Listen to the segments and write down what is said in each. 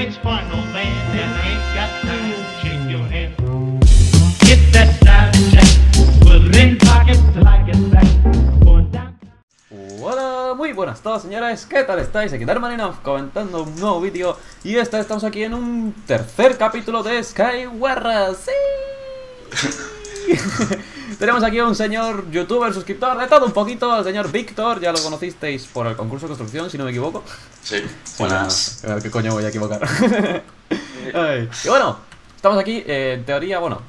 always fun, old man, and I ain't got time to shake your hand. Get that style check, put it in pockets till I get back. Going down. Hola, muy buenas todos señores, ¿qué tal estáis? Aquí Darmaninov comentando un nuevo vídeo Y esta vez estamos aquí en un tercer capítulo de Skyward ¡Sí! Tenemos aquí a un señor youtuber, suscriptor, de todo un poquito El señor Víctor, ya lo conocisteis por el concurso de construcción, si no me equivoco Sí, buenas. A ver, ¿Qué coño voy a equivocar? Ay, Y bueno, estamos aquí, eh, en teoría, bueno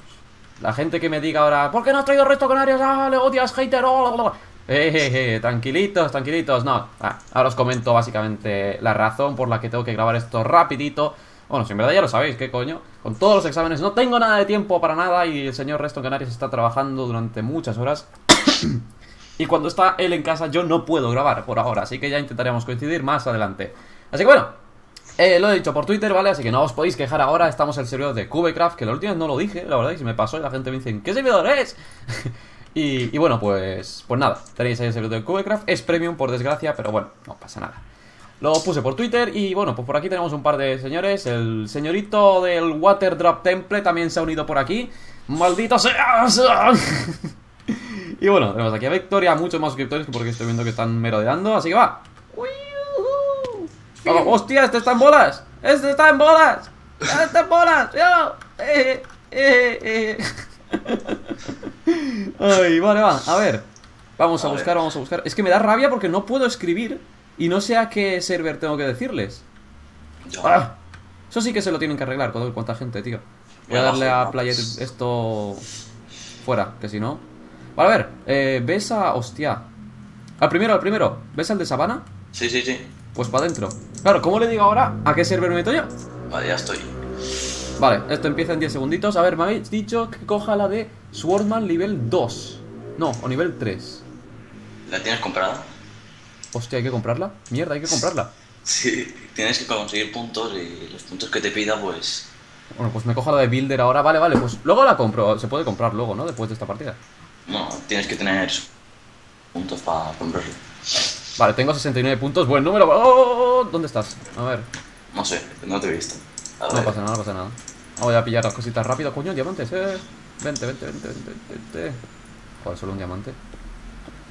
La gente que me diga ahora ¿Por qué no has traído resto canarios? ¡Ah, le odias, hater! Oh, bla, bla". Eh, eh, eh, tranquilitos, tranquilitos, no Ah, Ahora os comento básicamente la razón por la que tengo que grabar esto rapidito Bueno, si en verdad ya lo sabéis, ¿qué coño? Con todos los exámenes no tengo nada de tiempo para nada Y el señor Resto Canarias está trabajando durante muchas horas y cuando está él en casa yo no puedo grabar por ahora, así que ya intentaremos coincidir más adelante. Así que bueno, eh, lo he dicho por Twitter, ¿vale? Así que no os podéis quejar ahora, estamos en el servidor de Cubecraft, que la última vez no lo dije, la verdad, y se me pasó y la gente me dice, ¿qué servidor es? y, y bueno, pues, pues nada, tenéis ahí el servidor de Cubecraft, es premium por desgracia, pero bueno, no pasa nada. Lo puse por Twitter y bueno, pues por aquí tenemos un par de señores. El señorito del Water Drop Temple también se ha unido por aquí. ¡Maldito sea! y bueno, tenemos aquí a Victoria, muchos más suscriptores porque estoy viendo que están merodeando, así que va. Vamos, ¡Hostia, este está en bolas! ¡Este está en bolas! ¡Este está en bolas! Eh, eh, eh. Ay, vale, va, a ver. Vamos a, A ver. buscar, vamos a buscar. Es que me da rabia porque no puedo escribir y no sé a qué server tengo que decirles. ¡Ah! Eso sí que se lo tienen que arreglar con cuánta gente, tío. Voy a darle a Player pues. esto fuera, que si no. Vale, a ver, eh, ves a. Hostia. Al primero, al primero. ¿Ves al de Sabana? Sí, sí, sí. Pues para adentro. Claro, ¿cómo le digo ahora a qué server me meto yo? Vale, ya estoy. Vale, esto empieza en 10 segunditos. A ver, me habéis dicho que coja la de Swordman nivel 2. No, o nivel 3. ¿La tienes comprada? Hostia, hay que comprarla. Mierda, hay que comprarla. Sí, tienes que conseguir puntos y los puntos que te pida, pues. Bueno, pues me cojo la de Builder ahora. Vale, vale, pues luego la compro. Se puede comprar luego, ¿no? Después de esta partida. No, tienes que tener puntos para comprarlo. Vale, tengo 69 puntos. Buen número. ¡Oh, oh, oh! ¿Dónde estás? A ver. No sé, no te he visto. A No pasa nada, no pasa nada. Voy a pillar las cositas rápido. Coño, diamantes, eh. Vente, vente, vente, vente, vente. Joder, solo un diamante.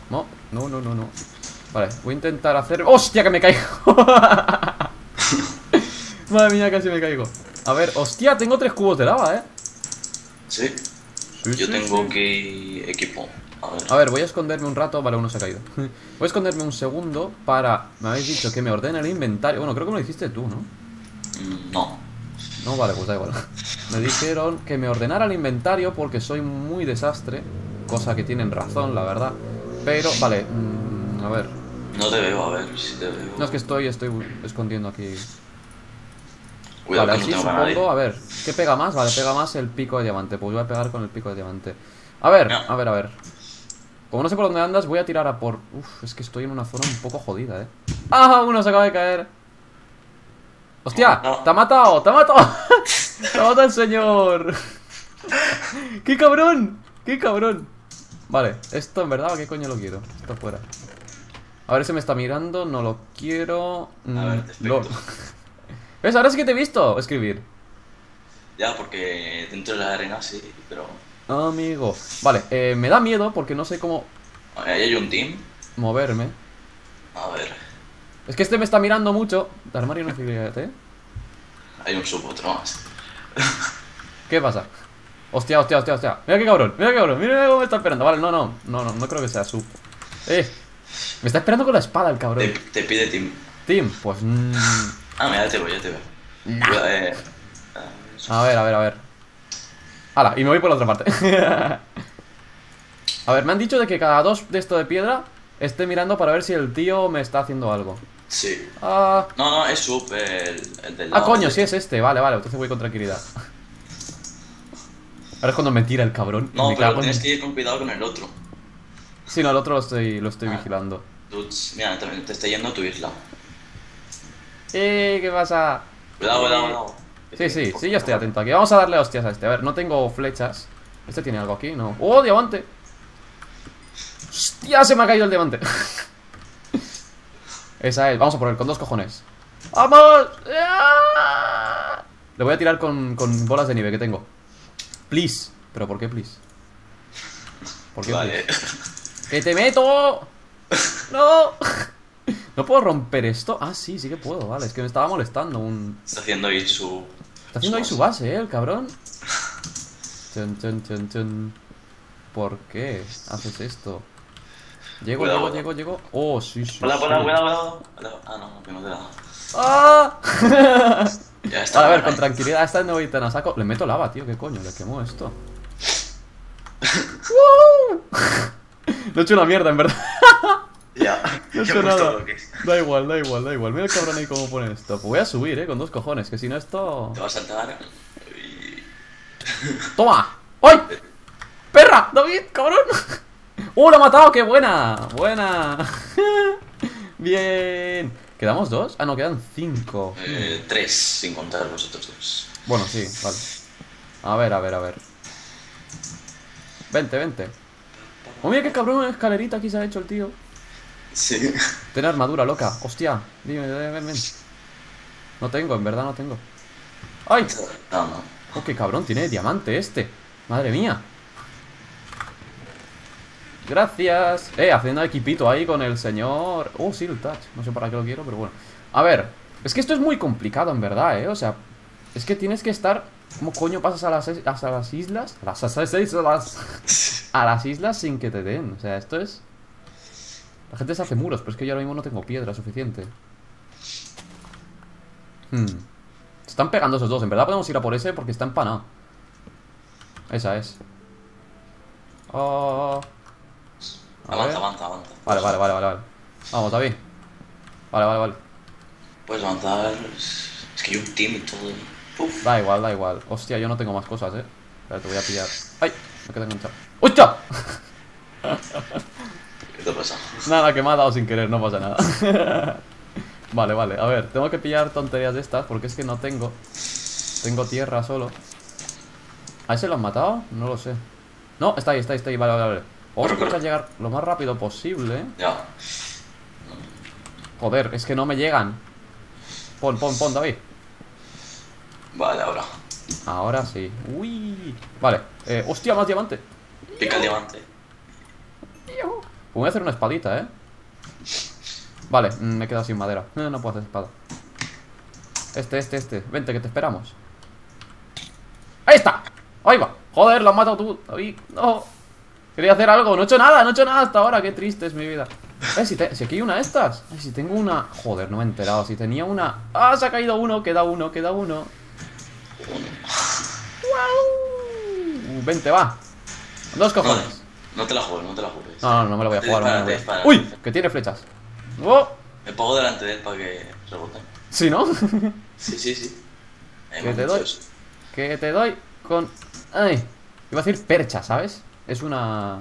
No, no, no, no, no. Vale, voy a intentar hacer. ¡Hostia, que me caigo! Madre mía, casi me caigo. A ver, hostia, tengo tres cubos de lava, eh. Sí. Sí, Yo sí, tengo sí. que equipo. A ver. A ver, voy a esconderme un rato. Vale, uno se ha caído. Voy a esconderme un segundo para. Me habéis dicho que me ordene el inventario. Bueno, creo que me lo hiciste tú, ¿no? Mm, No. No, vale, pues da igual. Me dijeron que me ordenara el inventario porque soy muy desastre. Cosa que tienen razón, la verdad. Pero, vale, mm, a ver. No te veo, a ver si te veo. No es que estoy, estoy escondiendo aquí. Cuidado vale, que así tengo supongo, a ver. ¿Qué pega más? Vale, pega más el pico de diamante. Pues voy a pegar con el pico de diamante. A ver, No. a ver, a ver. Como no sé por dónde andas, voy a tirar a por. Uf, es que estoy en una zona un poco jodida, eh. ¡Ah! Uno se acaba de caer. ¡Hostia! No. ¡Te ha matado! ¡Te ha matado! ¡Te ha matado el señor! ¡Qué cabrón! ¡Qué cabrón! Vale, esto en verdad, ¿a qué coño lo quiero? Esto fuera. A ver si me está mirando, no lo quiero. A ver, Mm, te especto. ¿Ves? Ahora sí que te he visto escribir. Ya, porque dentro de la arena sí, pero. Amigo. Vale, eh, me da miedo porque no sé cómo Ahí hay un team. moverme. A ver. Es que este me está mirando mucho. Armario no fíjate, ¿eh? Hay un sub, otro más. ¿Qué pasa? Hostia, hostia, hostia, hostia. Mira qué cabrón, mira qué cabrón, mira cómo me está esperando. Vale, no, no, no, no, no creo que sea sub. Eh, me está esperando con la espada el cabrón. te pide team. Team, pues. mm, Ah, mira, ya te veo, ya te veo. Cuidado, eh. a ver, a ver, a ver. Hala, y me voy por la otra parte. a ver, me han dicho de que cada dos de esto de piedra esté mirando para ver si el tío me está haciendo algo. Sí. Ah, No, no, es sub el, el del ah coño, de- sí es este. Vale, vale, entonces voy con tranquilidad. Ahora es cuando me tira el cabrón. No, pero en- tienes que ir con cuidado con el otro. Sí, no, el otro lo estoy, lo estoy Ah. vigilando. Dudes, mira, te, te está yendo a tu isla. ¡Eh! ¿Qué pasa? Cuidado, cuidado, cuidado. Sí, sí, sí, yo estoy atento aquí. Vamos a darle hostias a este. A ver, no tengo flechas. ¿Este tiene algo aquí? No. ¡Oh, diamante! ¡Hostia! Se me ha caído el diamante. Esa es. Vamos a por él, con dos cojones. ¡Vamos! ¡Ah! Le voy a tirar con, con bolas de nieve que tengo. Please. ¿Pero por qué please? ¿Por qué Vale. please? ¡Que te meto! ¡No! ¿No puedo romper esto? Ah, sí, sí que puedo, vale. Es que me estaba molestando un... Está haciendo ahí su. Está haciendo ahí su base, ¿eh? El cabrón. Chun, chun, chun, chun. ¿Por qué haces esto? Llego, Cuidado, llego, cuidado. llego, llego. Oh, sí, sí. Hola, hola, cuidado, cuidado. Cuidado. Ah, no, que no te da. ¡Ah! Ya está. a ver, con tranquilidad, esta no ahorita no saco. Le meto lava, tío, ¿qué coño? Le quemó esto. No he hecho una mierda, en verdad. Ya. No he hecho nada. lo que es. Da igual, da igual, da igual. Mira el cabrón ahí cómo pone esto. Pues voy a subir, eh, con dos cojones, que si no esto. Te va a saltar. Y... ¡Toma! ¡Ay! ¡Perra! ¡David, cabrón! ¡Uh, lo ha matado! ¡Qué buena! ¡Buena! Bien. ¿Quedamos dos? Ah, no, quedan cinco. Eh, tres, sin contar vosotros dos. Bueno, sí, vale. A ver, a ver, a ver. Vente, vente. Oh, mira qué cabrón una escalerita aquí se ha hecho el tío. Sí. Tiene armadura, loca. Hostia. Dime, ven, ven, ven. No tengo, en verdad no tengo. ¡Ay! Oh, qué cabrón, tiene diamante este. Madre mía. Gracias. Eh, haciendo equipito ahí con el señor. Oh, sí, el touch. No sé para qué lo quiero, pero bueno. A ver, es que esto es muy complicado, en verdad, eh. O sea, es que tienes que estar. ¿Cómo coño pasas a las, hasta las islas? A las, a las islas. A las islas sin que te den. O sea, esto es. La gente se hace muros, pero es que yo ahora mismo no tengo piedra suficiente. Hmm. Se están pegando esos dos. En verdad podemos ir a por ese porque está empanado. Esa es. Oh. Avanza, avanza, avanza. Vale, vale, vale, vale, vale. Vamos, David. Vale, vale, vale. Puedes avanzar. Es que hay un team y todo. Uf. Da igual, da igual. Hostia, yo no tengo más cosas, eh. Espera, te voy a pillar. ¡Ay! Me quedé enganchado. ¡Hostia! ¿Qué te pasa? Nada, que me ha dado sin querer, no pasa nada. vale, vale. A ver, tengo que pillar tonterías de estas porque es que no tengo. Tengo tierra solo. ¿A ese lo han matado? No lo sé. No, está ahí, está ahí, está ahí. Vale, vale, vale. Vamos a llegar lo más rápido posible. Ya. Joder, es que no me llegan. Pon, pon, pon, David. Vale, ahora. Ahora sí. Uy. Vale. Eh, hostia, más diamante. Pica el diamante. Voy a hacer una espadita, ¿eh? Vale, mm, me he quedado sin madera. Eh, no puedo hacer espada. Este, este, este. Vente, que te esperamos. ¡Ahí está! ¡Ahí va! Joder, lo has matado tú. No. Quería hacer algo. No he hecho nada, no he hecho nada hasta ahora. Qué triste es mi vida. Eh, si, si aquí hay una de estas. Ay, si tengo una. Joder, no me he enterado. Si tenía una. ¡Ah! Se ha caído uno. Queda uno, queda uno. ¡Guau! Uh, Vente, va. Dos cojones. no te la juegues, no te la juegues. No, no, no me lo voy a jugar. voy a- ¡Uy! Que tiene flechas. ¡Oh! Me pongo delante de él para que rebote. Sí, ¿no? Sí, sí, sí. Que te doy. que te doy con. ¡Ay! Iba a decir percha, ¿sabes? Es una.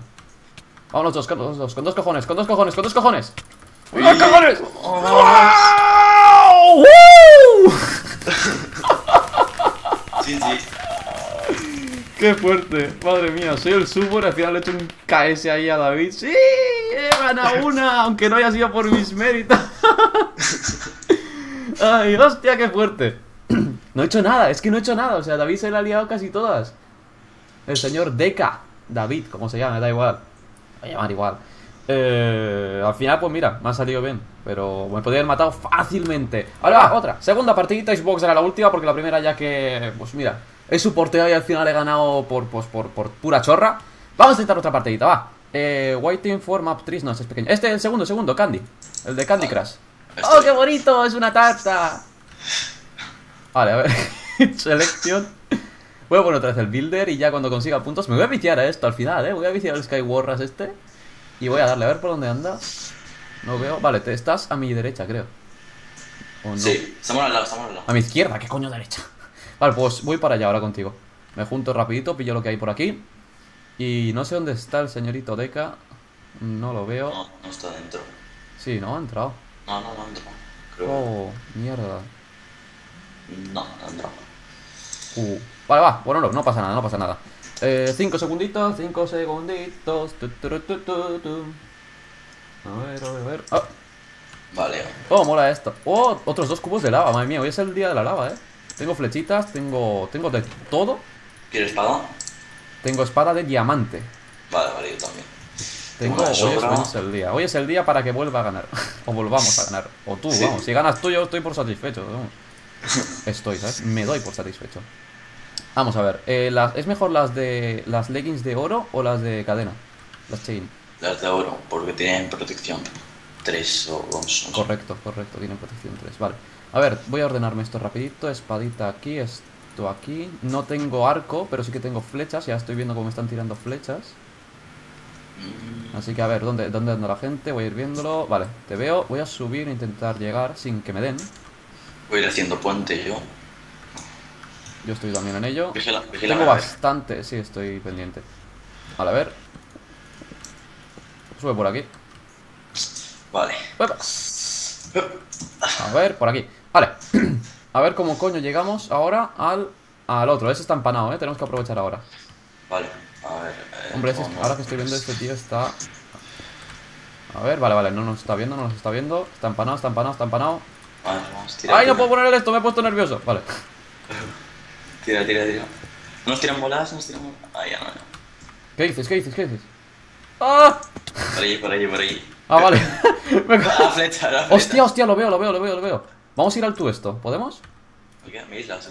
Vámonos dos, dos, dos, con dos cojones, con dos cojones, con dos cojones. ¡Con dos cojones! Oh. ¡Wow! ¡Woo! Sí, sí. ¡Qué fuerte! Madre mía, soy el super, al final le he hecho un KS ahí a David. ¡Sí! ¡He ganado una! Aunque no haya sido por mis méritos. ¡Ay, hostia, qué fuerte! No he hecho nada, es que no he hecho nada. O sea, David se le ha liado casi todas. El señor Deca. David, como se llama, me da igual. Voy a llamar igual. Eh, al final, pues mira, me ha salido bien. Pero me podría haber matado fácilmente. Ahora va, otra. Segunda partidita, Xbox era la última, porque la primera ya que. Pues mira, he suporteado y al final he ganado por, pues, por, por pura chorra. Vamos a intentar otra partidita, va. Eh, Waiting for Map 3, no, este es pequeño. Este, el segundo, segundo, Candy. El de Candy Crush. ¡Oh, Estoy- qué bonito! Es una tarta. Vale, a ver. Selección. Voy a poner otra vez el builder y ya cuando consiga puntos. Me voy a viciar a esto al final, eh. Voy a viciar al Skywarras este. Y voy a darle a ver por dónde anda. No veo. Vale, te estás a mi derecha, creo. ¿O no? Sí, estamos al lado, estamos al lado. A mi izquierda, ¿qué coño derecha? Vale, pues voy para allá ahora contigo. Me junto rapidito, pillo lo que hay por aquí. Y no sé dónde está el señorito Deca. No lo veo. No, no está dentro. Sí, no ha entrado. No, no, no entró. Creo. Oh, mierda. No, no entró. Uh, vale, va, bueno, no, no pasa nada, no pasa nada. Eh, cinco segunditos, cinco segunditos. Tu. A ver, a ver, a ver. Ah, Vale. Oh, mola esto. Oh, otros dos cubos de lava, madre mía, hoy es el día de la lava, eh. Tengo flechitas, tengo, tengo de todo. ¿Quieres espada? Tengo espada de diamante. Vale, vale, yo también. Tengo, hoy es, sobra. hoy es el día. Hoy es el día para que vuelva a ganar. O volvamos a ganar. O tú, Sí. vamos. Si ganas tú, yo estoy por satisfecho. vamos. Estoy, ¿sabes? Me doy por satisfecho. Vamos a ver. eh, las- ¿Es mejor las de las leggings de oro o las de cadena? Las chain. Las de oro, porque tienen protección. 3 o 2. Correcto, correcto. Tienen protección 3. Vale. A ver, voy a ordenarme esto rapidito. Espadita aquí, esto aquí. No tengo arco, pero sí que tengo flechas. Ya estoy viendo cómo me están tirando flechas. Así que a ver, ¿dónde, ¿dónde anda la gente? Voy a ir viéndolo. Vale, te veo. Voy a subir e intentar llegar sin que me den. Voy a ir haciendo puente yo. Yo estoy también en ello. Vigila, vigila. Tengo bastante, sí, estoy pendiente. Vale, a ver. Sube por aquí. Vale. Uepa. A ver, por aquí. Vale. A ver cómo coño llegamos ahora al, al otro. Ese está empanado, ¿eh? Tenemos que aprovechar ahora. Vale. A ver. eh, Hombre, ahora que estoy viendo este tío está... A ver, vale, vale, no nos está viendo, no nos está viendo. Está empanado, está empanado, está empanado. Vale, vamos, tira. ¡Ay, no puedo poner esto! Me he puesto nervioso. Vale. Tira, tira, tira. Nos tiran bolas, nos tiran bolas. Ah, ya no, no. ¿Qué dices? ¿Qué dices? ¿Qué dices? ¡Ah! Por allí, por allí, por allí. Ah, vale. Me- La flecha, la flecha. Hostia, hostia, lo veo, lo veo, lo veo, lo veo. Vamos a ir al tú esto, ¿podemos? Me queda mi isla, sí.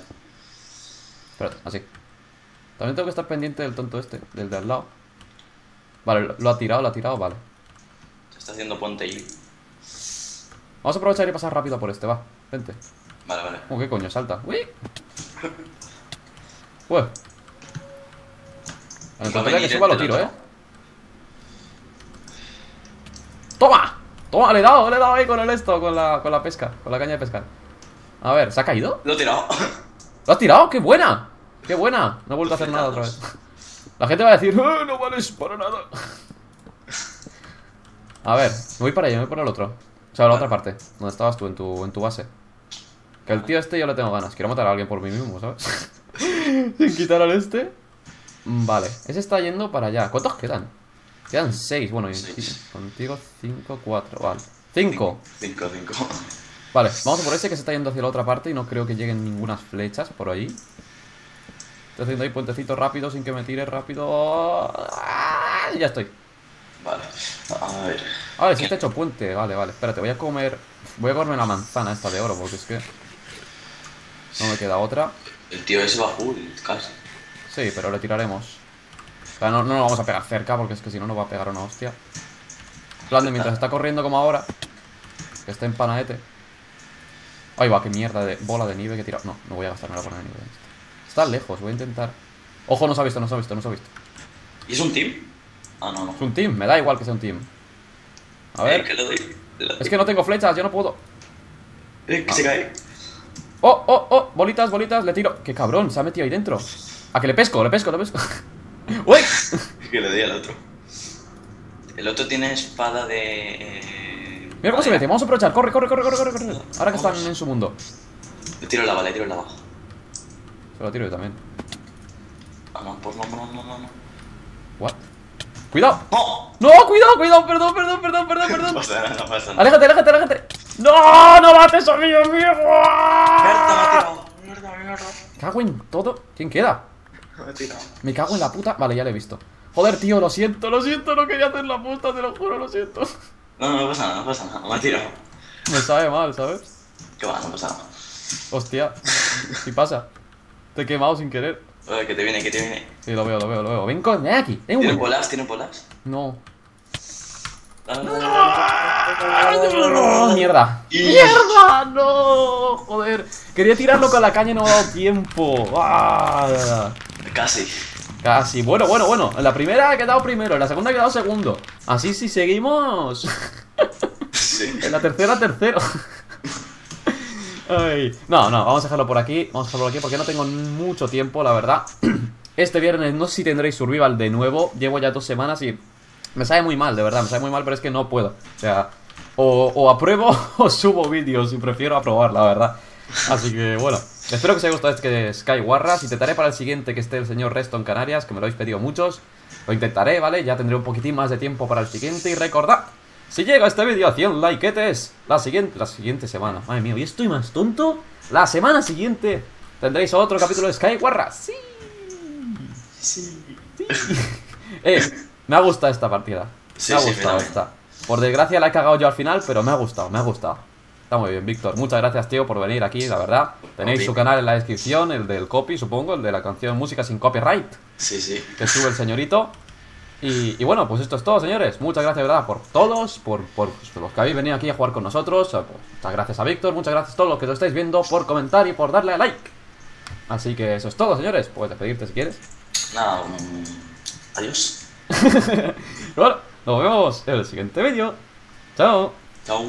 Espérate, así. También tengo que estar pendiente del tonto este, del de al lado. Vale, lo, ha tirado, lo ha tirado, vale. Se está haciendo puente allí. Vamos a aprovechar y pasar rápido por este, va. Vente. Vale, vale. Oh, qué coño, salta. Uy. Ué. En el Va a tontería que suba lo tiro, eh. otro. ¡Toma! ¡Toma! Le he dado, le he dado ahí con el esto, con la, con la pesca, con la caña de pescar. A ver, ¿se ha caído? Lo he tirado. ¿Lo has tirado? ¡Qué buena! ¡Qué buena! No he vuelto a hacer nada otra vez. La gente va a decir, "Eh, no vales para nada. A ver, me voy para allá, me voy para el otro. O sea, a la otra parte, donde estabas tú, en tu, en tu base. Que el tío este yo le tengo ganas. Quiero matar a alguien por mí mismo, ¿sabes? Sin quitar al este. Vale, ese está yendo para allá. ¿Cuántos quedan? Quedan seis. Bueno, y Seis. contigo cinco, cuatro. Vale. Cinco. 5, 5. Vale, vamos a por ese que se está yendo hacia la otra parte y no creo que lleguen ninguna flechas por ahí. Estoy haciendo ahí puentecito rápido sin que me tire rápido. ¡Ah! Ya estoy. Vale. A ver. A ver, si está hecho puente. Vale, vale. Espérate, voy a comer. Voy a comerme la manzana esta de oro porque es que. No me queda otra. El tío ese va full, casi. Sí, pero le tiraremos. O sea, no, no lo vamos a pegar cerca porque es que si no nos va a pegar una hostia. Plan de mientras está corriendo como ahora. Que esté en panaete. Ay, va, qué mierda de bola de nieve que he tirado. No, no voy a gastarme la bola de nieve. Está lejos, voy a intentar. Ojo, no se ha visto, no se ha visto, no se ha visto. ¿Y es un team? Ah, no, no. Es un team, me da igual que sea un team. A Eh, ver. que le doy. Le doy. Es que no tengo flechas, yo no puedo. Eh, que se cae. Oh, oh, oh, bolitas, bolitas, le tiro. Qué cabrón, se ha metido ahí dentro. A que le pesco, le pesco, le pesco. ¡Uy! Que le doy al otro. El otro tiene espada de. eh, Mira cómo se mete, vamos a aprovechar. Corre, corre, corre, corre, corre, corre. Ahora que están Vamos. en su mundo. Le tiro lava, le tiro lava. Se lo tiro yo también. Ah, no, pues no, no, no, no. no. What? ¡Cuidado! ¡No! ¡No! ¡Cuidado, cuidado! Perdón, perdón, perdón, perdón, No perdón. pasa nada, no pasa nada. ¡Aléjate, aléjate, aléjate! ¡No! ¡No mates a mi amigo! Mierda, me ha tirado. Mierda, mierda. Cago en todo. ¿Quién queda? Me ha tirado. Me cago en la puta. Vale, ya le he visto. Joder, tío, lo siento, lo siento, no quería hacer la puta, te lo juro, lo siento. No, no, no pasa nada, no pasa nada. Me ha tirado. Me sabe mal, ¿sabes? Que va, no pasa nada. Hostia, si pasa. Te he quemado sin querer. Oye, que te viene, que te viene. Sí, lo veo, lo veo, lo veo. Ven con aquí, ven ¿Tiene bolas? ¿Tiene bolas? No. Ah, ¡Oh, mierda! ¡Mierda! ¡No! Joder. Quería tirarlo con la caña y no me ha dado tiempo. ¡Ah! Casi. Casi. Bueno, bueno, bueno. En la primera he quedado primero, en la segunda he quedado segundo. Así si seguimos. Sí. En la tercera, tercero. Ay. No, no, vamos a dejarlo por aquí. Vamos a dejarlo por aquí porque no tengo mucho tiempo, la verdad. Este viernes no sé si tendréis survival de nuevo. Llevo ya dos semanas y me sabe muy mal, de verdad. Me sabe muy mal, pero es que no puedo. O sea, o, o apruebo o subo vídeos y prefiero aprobar, la verdad. Así que bueno, espero que os haya gustado este Sky Warras. Intentaré para el siguiente que esté el señor Resto en Canarias, que me lo habéis pedido muchos. Lo intentaré, ¿vale? Ya tendré un poquitín más de tiempo para el siguiente. Y recordad, si llega este vídeo a 100 likeetes, la siguiente, la siguiente semana. Madre mía, ¿y estoy más tonto? La semana siguiente tendréis otro capítulo de Skyward. Sí. Sí. Eh, me ha gustado esta partida. Sí, me ha sí, gustado mira, esta. Por desgracia la he cagado yo al final, pero me ha gustado, me ha gustado. Está muy bien, Víctor. Muchas gracias, tío, por venir aquí, la verdad. Tenéis su canal en la descripción, el del copy, supongo, el de la canción Música sin copyright, Sí, sí. que sube el señorito. Y, y bueno, pues esto es todo, señores. Muchas gracias, de verdad, por todos, por, por los que habéis venido aquí a jugar con nosotros. Eh, pues, muchas gracias a Víctor, muchas gracias a todos los que lo estáis viendo, por comentar y por darle a like. Así que eso es todo, señores. Puedes despedirte si quieres. Nada, mm, adiós. Y bueno, nos vemos en el siguiente vídeo. Chao. Chao.